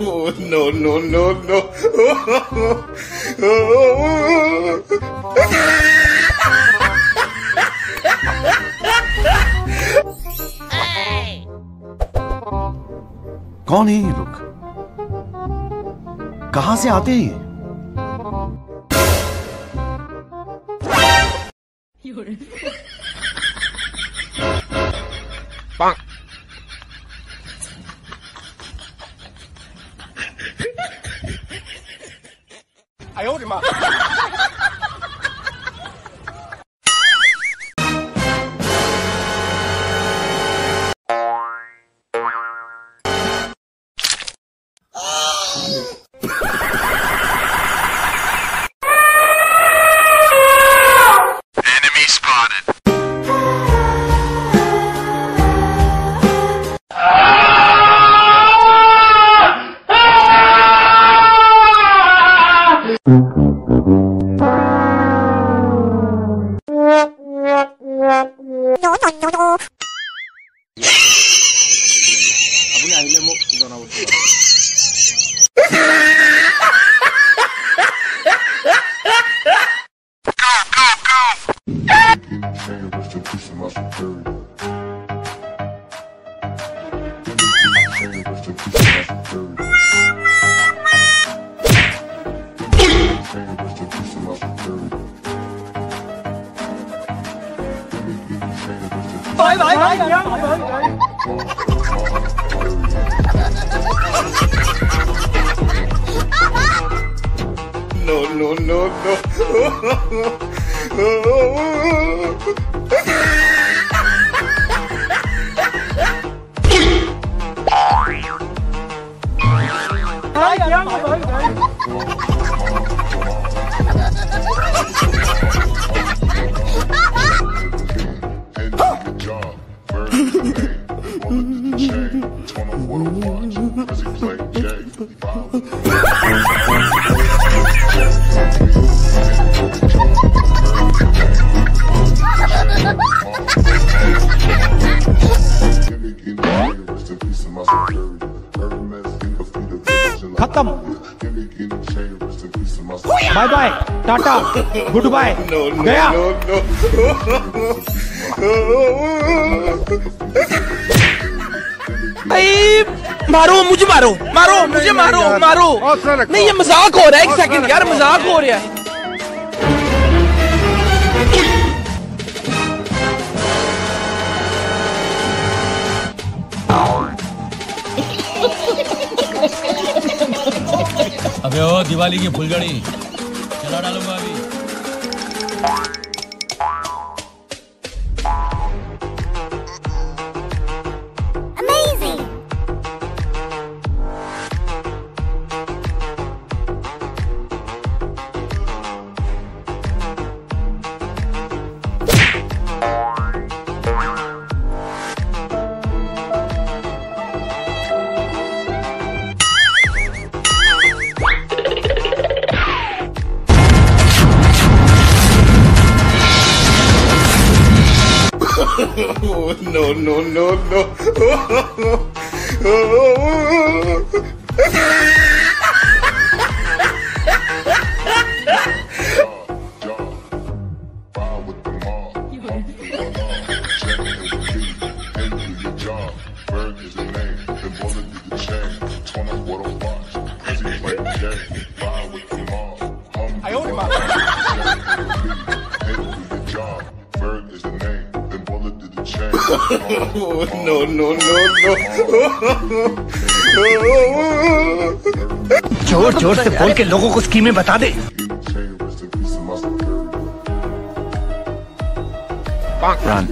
oh, no, no, no, कौन है ये लोग? कहाँ से आते हैं ये? 有人。棒。哎呦我的妈！bởi bởi bởi. No no no no Hãy subscribe cho kênh Ghiền Mì Gõ Để không bỏ lỡ những video hấp dẫn bye bye tata good bye गया मारो मुझे मारो मारो मुझे मारो मारो। नहीं ये मज़ाक हो रहा है एक सेकंड यार मज़ाक हो रहा है। अबे ओ दिवाली की फुलझड़ी। Hello, hello, no, no, no, no. Oh, no, no, no, no. ज़ोर ज़ोर से बोल के लोगों को स्कीमें बता दे। Run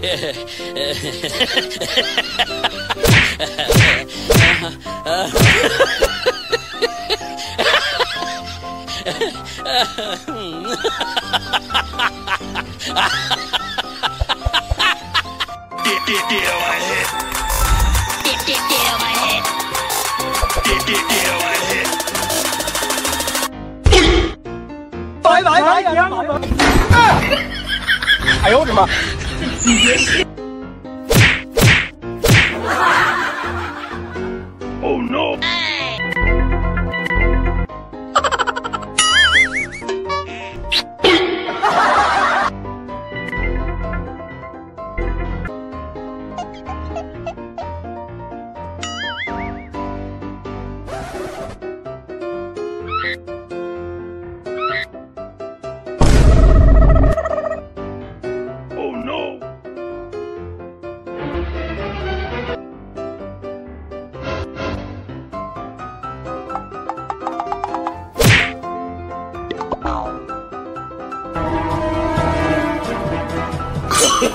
嘿嘿呃嘿嘿你别信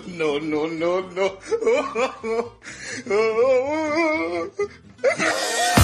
no, no, no, no.